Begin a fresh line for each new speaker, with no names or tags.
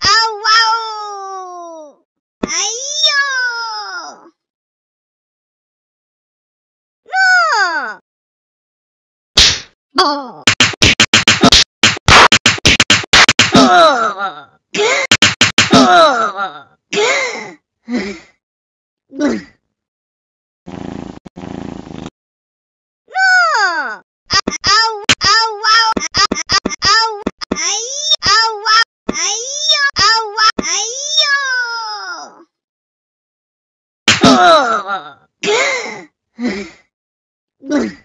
아와우! 아이요! Ugh!